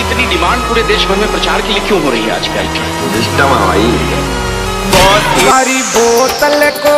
इतनी डिमांड पूरे देश भर में प्रचार के लिए क्यों हो रही है आजकल? सिस्टम है? बहुत बोतल को